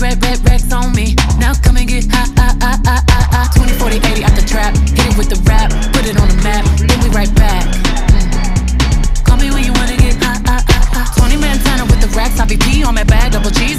red, red racks on me. Now come and get high, high, high, high, high, high. 20, 40, 80 out the trap. Hit it with the rap, put it on the map. Then we right back. Mm. Call me when you wanna get high, high, high, high. 20 Montana with the racks. I be P on my bag, double G.